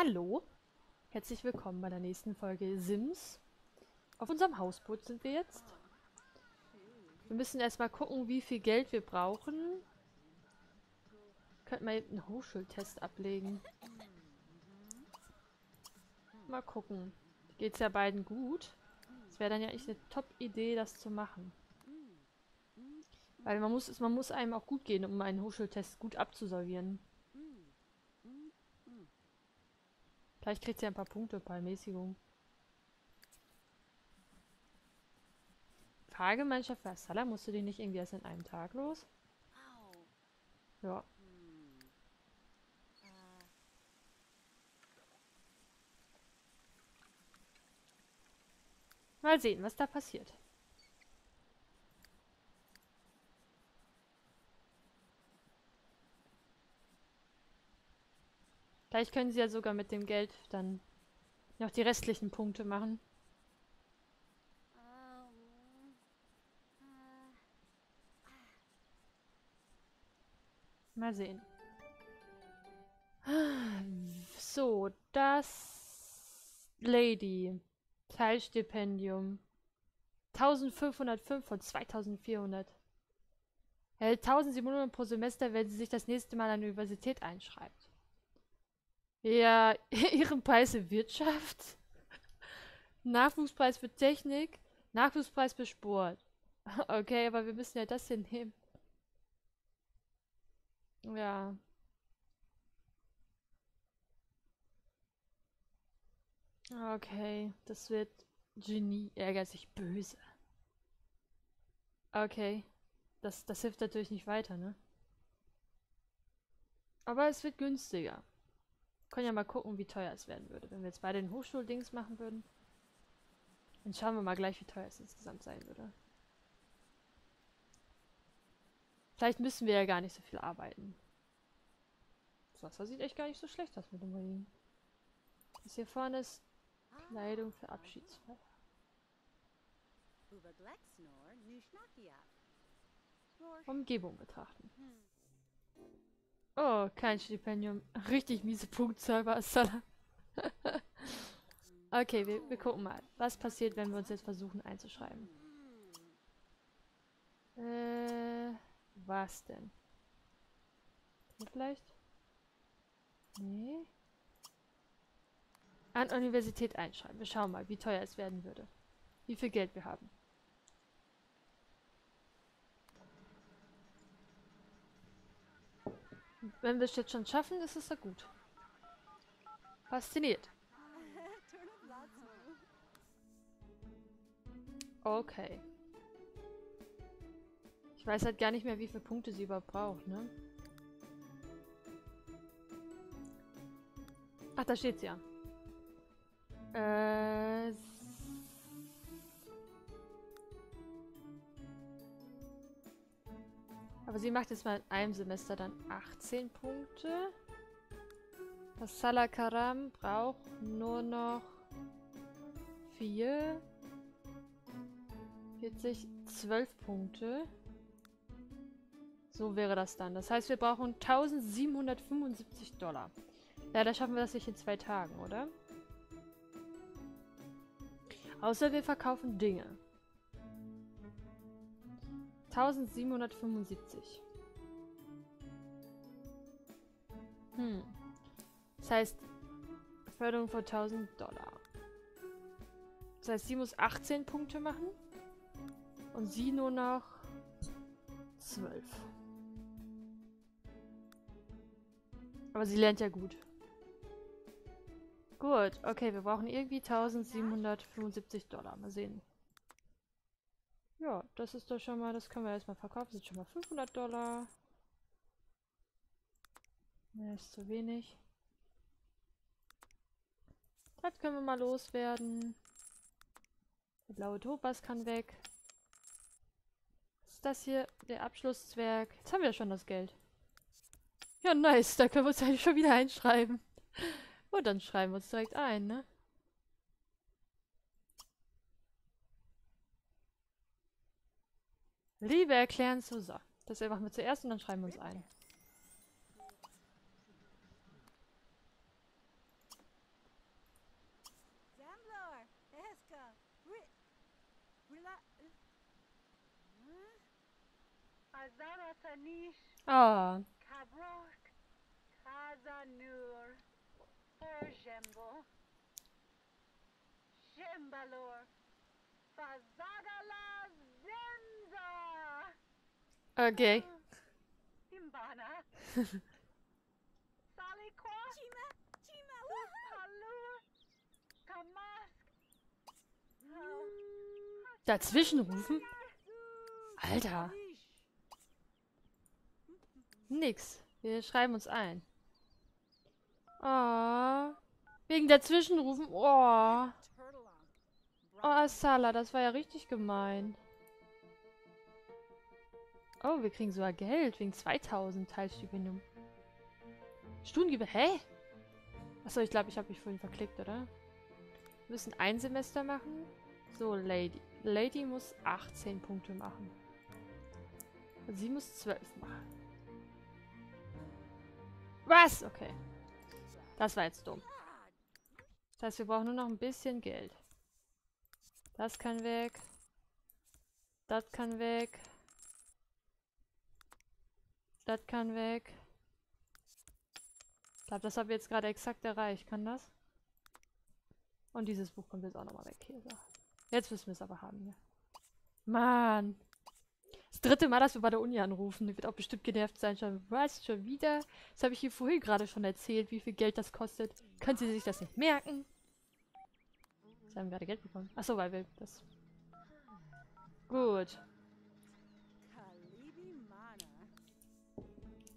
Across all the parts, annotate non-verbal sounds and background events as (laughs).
Hallo, herzlich willkommen bei der nächsten Folge Sims. Auf unserem Hausboot sind wir jetzt. Wir müssen erstmal gucken, wie viel Geld wir brauchen. Könnten wir eben einen Hochschultest ablegen. Mal gucken. Geht's ja beiden gut. Es wäre dann ja echt eine Top-Idee, das zu machen. Weil man muss, man muss einem auch gut gehen, um einen Hochschultest gut abzusolvieren. Vielleicht kriegt sie ein paar Punkte bei Mäßigung. Fahrgemeinschaft Vassala, musst du die nicht irgendwie erst in einem Tag los? Ja. Mal sehen, was da passiert. Vielleicht können sie ja sogar mit dem Geld dann noch die restlichen Punkte machen. Mal sehen. So, das Lady. Teilstipendium. 1505 von 2400. Erhält 1700 pro Semester, wenn sie sich das nächste Mal an der Universität einschreibt. Ja, (laughs) ihren Preis für Wirtschaft, Nachwuchspreis für Technik, Nachwuchspreis für Sport. (laughs) Okay, aber wir müssen ja das hier nehmen. Ja. Okay, das wird Genie ärgert sich böse. Okay, das, das hilft natürlich nicht weiter, ne? Aber es wird günstiger. Können ja mal gucken, wie teuer es werden würde. Wenn wir jetzt beide den Hochschuldings machen würden, dann schauen wir mal gleich, wie teuer es insgesamt sein würde. Vielleicht müssen wir ja gar nicht so viel arbeiten. Das Wasser sieht echt gar nicht so schlecht aus mit dem Regen. Das hier vorne ist Kleidung für Abschiedsfeier. Umgebung betrachten. Oh, kein Stipendium. Richtig miese war es. (laughs) okay, wir, wir gucken mal. Was passiert, wenn wir uns jetzt versuchen einzuschreiben? Äh, was denn? Hier vielleicht? Nee. An Universität einschreiben. Wir schauen mal, wie teuer es werden würde. Wie viel Geld wir haben. Wenn wir es jetzt schon schaffen, ist es ja gut. Fasziniert. Okay. Ich weiß halt gar nicht mehr, wie viele Punkte sie überhaupt braucht, ne? Ach, da steht's ja. Äh, Aber sie macht jetzt mal in einem Semester dann 18 Punkte. Das Salakaram braucht nur noch 4. 40, 12 Punkte. So wäre das dann. Das heißt, wir brauchen 1775 Dollar. Leider schaffen wir das nicht in zwei Tagen, oder? Außer wir verkaufen Dinge. 1775. Hm. Das heißt, Förderung von 1000 Dollar. Das heißt, sie muss 18 Punkte machen. Und sie nur noch 12. Aber sie lernt ja gut. Gut, okay, wir brauchen irgendwie 1775 Dollar. Mal sehen. Ja, das ist doch schon mal, das können wir erstmal verkaufen. Das sind schon mal 500 Dollar. Mehr ist zu wenig. Das können wir mal loswerden. Der blaue Topas kann weg. Ist das hier? Der Abschlusszwerg. Jetzt haben wir schon das Geld. Ja, nice. Da können wir uns eigentlich schon wieder einschreiben. (laughs) Und dann schreiben wir uns direkt ein, ne? Liebe erklären zu. So. Das machen wir zuerst und dann schreiben wir uns ein. Ah. Jembalor. Fazadala okay. Dazwischen rufen? Alter. Nix. Wir schreiben uns ein. Oh. Wegen dazwischenrufen. Oh. Oh, Asala, das war ja richtig gemein. Oh, wir kriegen sogar Geld wegen 2000 Teilstipendium. Stundengeber, hä? Achso, ich glaube, ich habe mich vorhin verklickt, oder? Wir müssen ein Semester machen. So, Lady. Lady muss 18 Punkte machen. Und sie muss 12 machen. Was? Okay. Das war jetzt dumm. Das heißt, wir brauchen nur noch ein bisschen Geld. Das kann weg. Das kann weg. Das kann weg. Ich glaube, das habe ich jetzt gerade exakt erreicht. Kann das? Und dieses Buch kommt jetzt auch nochmal weg hier. So. Jetzt müssen wir es aber haben hier. Mann. Das dritte Mal, dass wir bei der Uni anrufen. Die wird auch bestimmt genervt sein. Schon, was? Schon wieder? Das habe ich hier vorhin gerade schon erzählt, wie viel Geld das kostet. Können Sie sich das nicht merken? Sie haben gerade Geld bekommen. Achso, weil wir das... Gut.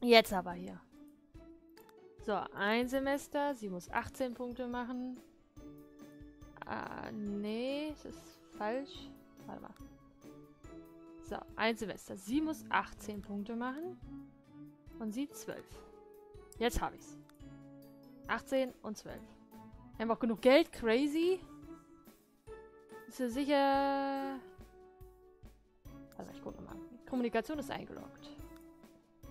Jetzt aber hier. So, ein Semester. Sie muss 18 Punkte machen. Ah, nee, das ist falsch. Warte mal. So, ein Semester. Sie muss 18 Punkte machen. Und sie 12. Jetzt habe ich's. 18 und 12. Wir haben auch genug Geld. Crazy. Ist ja sicher... Also ich gucke mal. Kommunikation ist eingeloggt.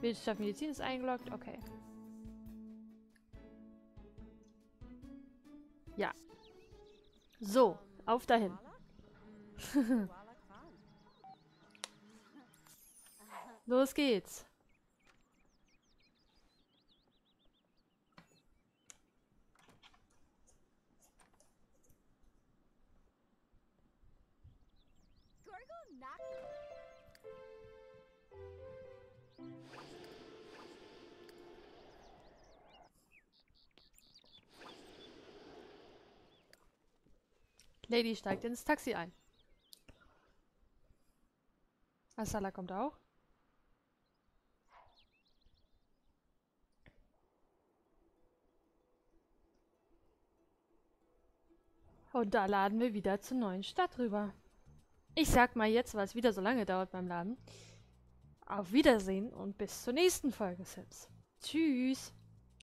Wissenschaft, Medizin ist eingeloggt. Okay. Ja. So, auf dahin. (laughs) Los geht's. Lady steigt ins Taxi ein. Asala kommt auch. Und da laden wir wieder zur neuen Stadt rüber. Ich sag mal jetzt, weil es wieder so lange dauert beim Laden. Auf Wiedersehen und bis zur nächsten Folge, Sims. Tschüss.